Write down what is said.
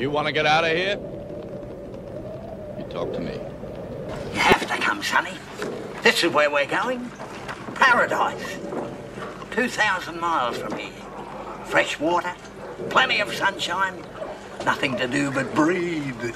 You want to get out of here? You talk to me. You have to come, Sonny. This is where we're going. Paradise. 2,000 miles from here. Fresh water, plenty of sunshine, nothing to do but breathe.